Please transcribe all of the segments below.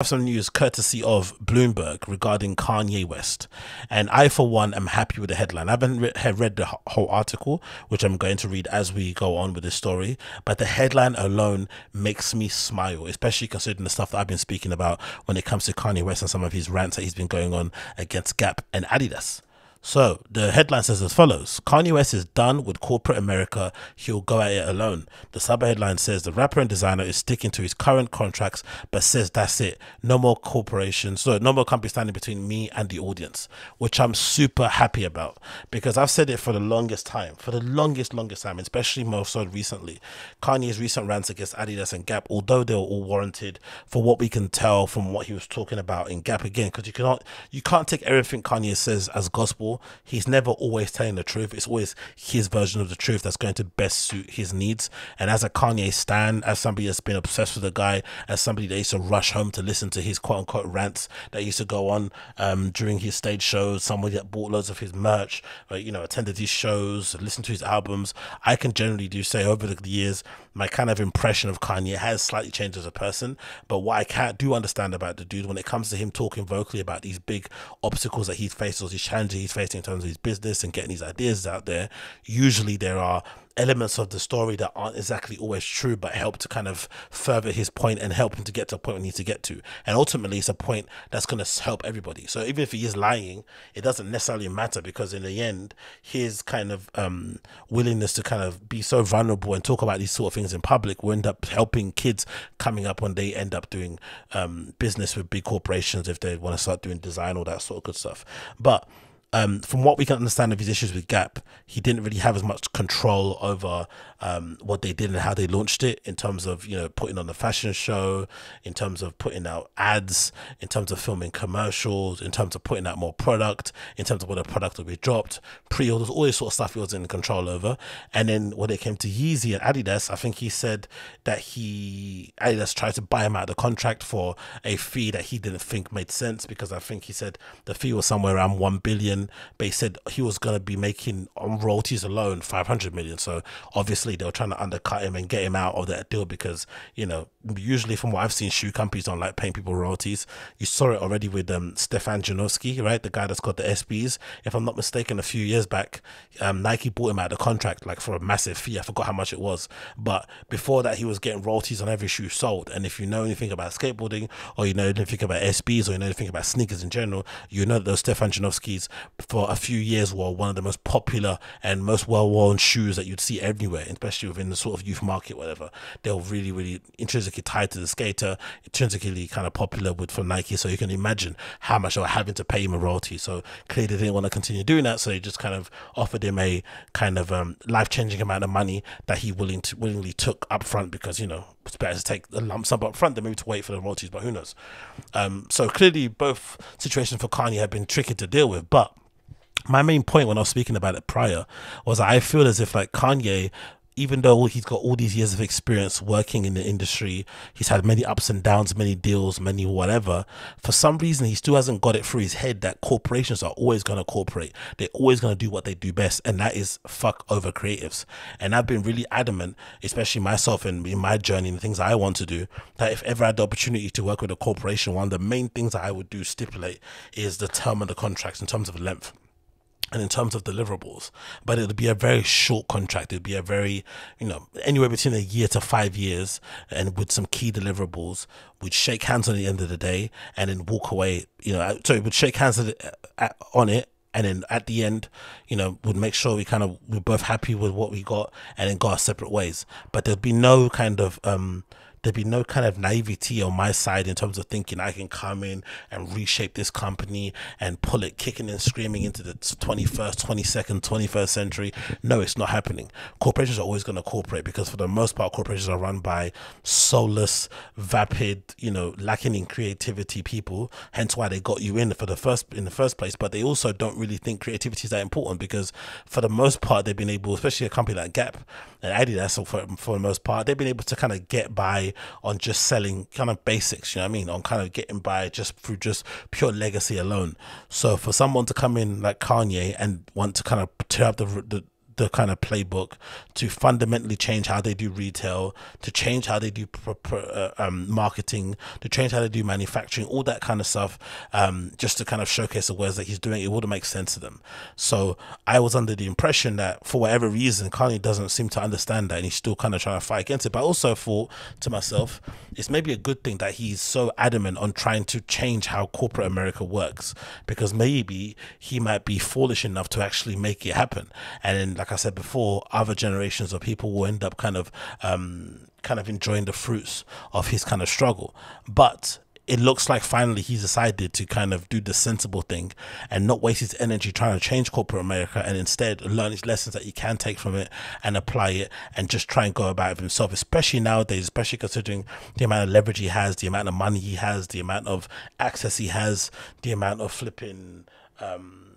have some news courtesy of Bloomberg regarding Kanye West. And I, for one, am happy with the headline. I haven't re- read the whole article, which I'm going to read as we go on with the story. But the headline alone makes me smile, especially considering the stuff that I've been speaking about when it comes to Kanye West and some of his rants that he's been going on against Gap and Adidas. So the headline says as follows Kanye West is done with corporate America. He'll go at it alone. The sub headline says the rapper and designer is sticking to his current contracts, but says that's it. No more corporations. So no more company standing between me and the audience, which I'm super happy about because I've said it for the longest time, for the longest, longest time, especially more so recently. Kanye's recent rants against Adidas and Gap, although they were all warranted for what we can tell from what he was talking about in Gap again, because you cannot, you can't take everything Kanye says as gospel he's never always telling the truth. It's always his version of the truth that's going to best suit his needs. And as a Kanye stan, as somebody that's been obsessed with the guy, as somebody that used to rush home to listen to his quote unquote rants that used to go on um, during his stage shows, somebody that bought loads of his merch, uh, you know, attended his shows, listened to his albums, I can generally do say over the years, my kind of impression of Kanye has slightly changed as a person. But what I can't do understand about the dude when it comes to him talking vocally about these big obstacles that he's faced or these challenges he's facing in terms of his business and getting his ideas out there, usually there are elements of the story that aren't exactly always true, but help to kind of further his point and help him to get to a point he needs to get to. And ultimately, it's a point that's going to help everybody. So even if he is lying, it doesn't necessarily matter because in the end, his kind of um, willingness to kind of be so vulnerable and talk about these sort of things in public will end up helping kids coming up when they end up doing um, business with big corporations if they want to start doing design, all that sort of good stuff. But um, from what we can understand of his issues with Gap, he didn't really have as much control over um, what they did and how they launched it in terms of you know putting on the fashion show, in terms of putting out ads, in terms of filming commercials, in terms of putting out more product, in terms of when a product will be dropped, pre-orders, all this sort of stuff he was in control over. And then when it came to Yeezy and Adidas, I think he said that he Adidas tried to buy him out of the contract for a fee that he didn't think made sense because I think he said the fee was somewhere around one billion million, but he said he was going to be making on royalties alone 500 million. So obviously they were trying to undercut him and get him out of that deal because, you know, usually from what I've seen, shoe companies don't like paying people royalties. You saw it already with um, Stefan Janoski, right? The guy that's got the SBs. If I'm not mistaken, a few years back, um, Nike bought him out of the contract like for a massive fee. I forgot how much it was. But before that, he was getting royalties on every shoe sold. And if you know anything about skateboarding or you know anything about SBs or you know anything about sneakers in general, you know that those Stefan Janoskis for a few years were one of the most popular and most well-worn shoes that you'd see everywhere, especially within the sort of youth market, whatever. They were really, really intrinsically tied to the skater, intrinsically kind of popular with for Nike. So you can imagine how much they were having to pay him a royalty. So clearly they didn't want to continue doing that. So they just kind of offered him a kind of um, life-changing amount of money that he willing to willingly took up front because you know it's better to take a lump sum up front than maybe to wait for the royalties, but who knows? Um, so clearly both situations for Kanye have been tricky to deal with, but my main point when I was speaking about it prior was I feel as if like Kanye even though he's got all these years of experience working in the industry, he's had many ups and downs, many deals, many whatever. For some reason, he still hasn't got it through his head that corporations are always going to cooperate. They're always going to do what they do best, and that is fuck over creatives. And I've been really adamant, especially myself and in my journey and the things I want to do, that if ever I had the opportunity to work with a corporation, one of the main things that I would do stipulate is the term of the contracts in terms of length and in terms of deliverables, but it'd be a very short contract. It'd be a very, you know, anywhere between a year to five years, and with some key deliverables. We'd shake hands on the end of the day, and then walk away. You know, so we'd shake hands on it, and then at the end, you know, would make sure we kind of we're both happy with what we got, and then go our separate ways. But there'd be no kind of um there'd be no kind of naivety on my side in terms of thinking I can come in and reshape this company and pull it kicking and screaming into the 21st, 22nd, 21st century. No, it's not happening. Corporations are always going to cooperate because for the most part, corporations are run by soulless, vapid, you know, lacking in creativity people. Hence why they got you in for the first in the first place. But they also don't really think creativity is that important because for the most part, they've been able, especially a company like Gap and Adidas, for for the most part, they've been able to kind of get by on just selling kind of basics, you know what I mean? On kind of getting by just through just pure legacy alone. So for someone to come in like Kanye and want to kind of tear up the, the the kind of playbook to fundamentally change how they do retail, to change how they do pro- pro- uh, um, marketing, to change how they do manufacturing, all that kind of stuff, um, just to kind of showcase the ways that he's doing. It wouldn't make sense to them. So I was under the impression that for whatever reason, Kanye doesn't seem to understand that, and he's still kind of trying to fight against it. But I also thought to myself, it's maybe a good thing that he's so adamant on trying to change how corporate America works because maybe he might be foolish enough to actually make it happen. And then, like I said before, other generations of people will end up kind of um, kind of enjoying the fruits of his kind of struggle. But it looks like finally he's decided to kind of do the sensible thing and not waste his energy trying to change corporate America and instead learn his lessons that he can take from it and apply it and just try and go about it himself, especially nowadays, especially considering the amount of leverage he has, the amount of money he has, the amount of access he has, the amount of flipping. Um,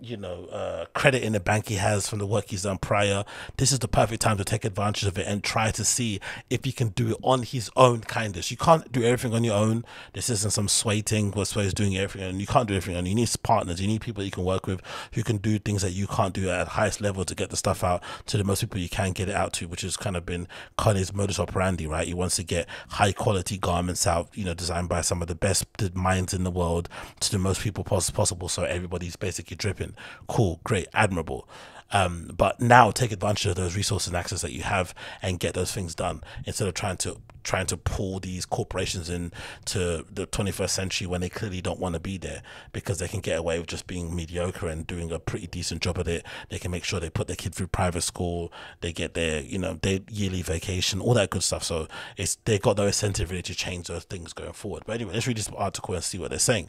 you know, uh, credit in the bank he has from the work he's done prior. This is the perfect time to take advantage of it and try to see if he can do it on his own kindness. You can't do everything on your own. This isn't some sway thing where Sway is doing everything and you can't do everything on. You need partners. You need people you can work with who can do things that you can't do at highest level to get the stuff out to the most people you can get it out to, which has kind of been Kanye's modus operandi, right? He wants to get high quality garments out, you know, designed by some of the best minds in the world to the most people possible so everybody's basically dripping Cool, great, admirable. Um, but now take advantage of those resources and access that you have and get those things done instead of trying to trying to pull these corporations into the 21st century when they clearly don't want to be there because they can get away with just being mediocre and doing a pretty decent job at it. They can make sure they put their kid through private school, they get their you know their yearly vacation, all that good stuff. So it's they got no incentive really to change those things going forward. But anyway, let's read this article and see what they're saying.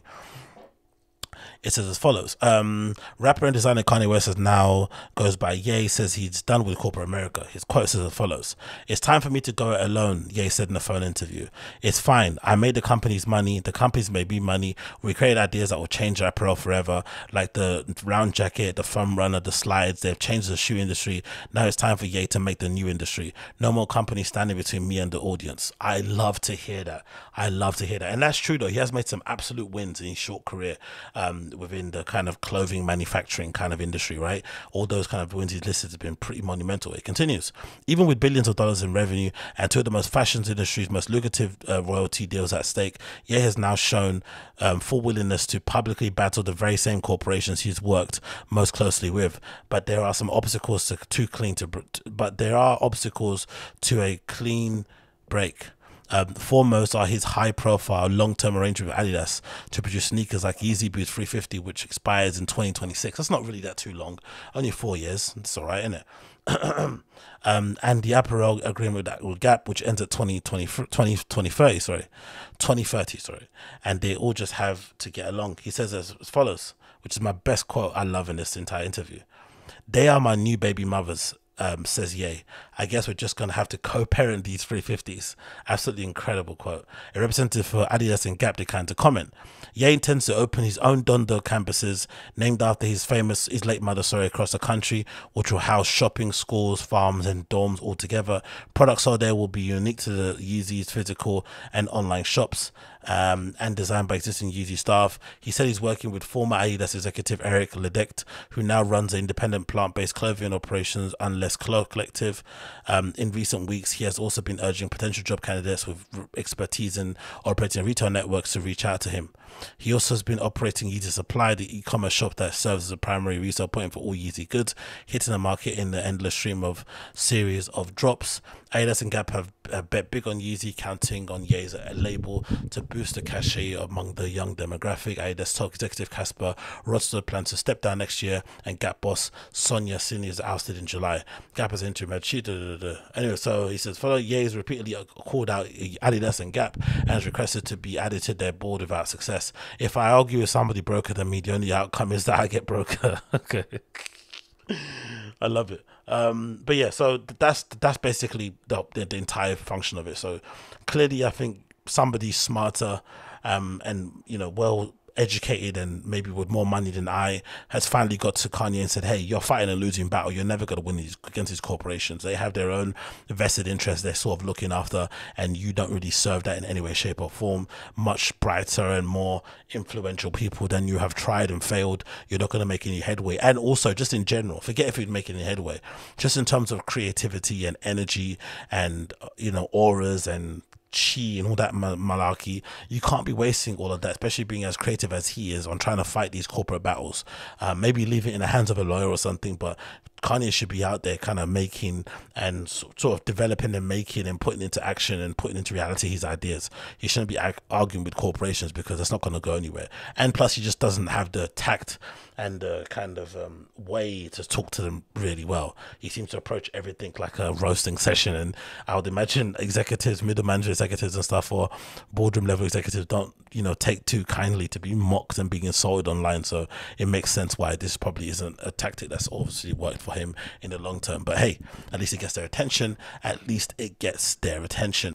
It says as follows um, Rapper and designer Kanye West has now goes by Ye, says he's done with corporate America. His quote says as follows It's time for me to go it alone, Ye said in a phone interview. It's fine. I made the company's money. The company's made me money. We created ideas that will change apparel forever, like the round jacket, the foam runner, the slides. They've changed the shoe industry. Now it's time for Ye to make the new industry. No more companies standing between me and the audience. I love to hear that. I love to hear that. And that's true, though. He has made some absolute wins in his short career. Um, within the kind of clothing manufacturing kind of industry, right? All those kind of wins he's listed have been pretty monumental. It continues. Even with billions of dollars in revenue and two of the most fashion industry's most lucrative uh, royalty deals at stake, Ye has now shown um, full willingness to publicly battle the very same corporations he's worked most closely with. But there are some obstacles to too clean to, but there are obstacles to a clean break. Um, foremost are his high profile long term arrangement with Adidas to produce sneakers like Yeezy Boost 350, which expires in 2026. That's not really that too long, only four years. It's all right, isn't it? um, and the apparel agreement with, Gap, which ends at 2020, 20, 2030, sorry, 2030, sorry. And they all just have to get along. He says as follows, which is my best quote I love in this entire interview. They are my new baby mothers um, says Ye. I guess we're just going to have to co-parent these 350s. Absolutely incredible quote. A representative for Adidas and Gap declined to comment. Ye intends to open his own Donda campuses named after his famous, his late mother, sorry, across the country, which will house shopping, schools, farms, and dorms all together. Products sold there will be unique to the Yeezy's physical and online shops um, and designed by existing Yeezy staff. He said he's working with former Adidas executive Eric Liedtke, who now runs an independent plant-based clothing operations Unless Collective. Um, in recent weeks, he has also been urging potential job candidates with expertise in operating retail networks to reach out to him. He also has been operating Yeezy Supply, the e-commerce shop that serves as a primary resale point for all Yeezy goods, hitting the market in the endless stream of series of drops. Adidas and Gap have uh, bet big on Yeezy, counting on Ye's label to boost the cachet among the young demographic. Adidas top executive Kasper Rorsted plans to step down next year, and Gap boss Sonia Syngal is ousted in July. Gap is interim head. Anyway, so he says, follow has repeatedly called out Adidas and Gap and has requested to be added to their board without success. If I argue with somebody broker than me, the only outcome is that I get broker. okay. I love it. Um, but yeah, so that's that's basically the, the, the entire function of it. So clearly, I think somebody smarter um, and you know well educated and maybe with more money than I has finally got to Kanye and said, "Hey, you're fighting a losing battle. You're never going to win these against these corporations. They have their own vested interests. They're sort of looking after, and you don't really serve that in any way, shape, or form. Much brighter and more influential people than you have tried and failed. You're not going to make any headway. And also, just in general, forget if you'd make any headway. Just in terms of creativity and energy, and you know, auras and chi and all that malarkey. You can't be wasting all of that, especially being as creative as he is on trying to fight these corporate battles. Uh, maybe leave it in the hands of a lawyer or something, but Kanye should be out there kind of making and sort of developing and making and putting into action and putting into reality his ideas. He shouldn't be arguing with corporations because that's not going to go anywhere. And plus, he just doesn't have the tact and the kind of um, way to talk to them really well. He seems to approach everything like a roasting session. And I would imagine executives, middle manager executives and stuff, or boardroom level executives don't, you know, take too kindly to be mocked and being insulted online. So it makes sense why this probably isn't a tactic that's obviously worked for him in the long term. But hey, at least it gets their attention. At least it gets their attention.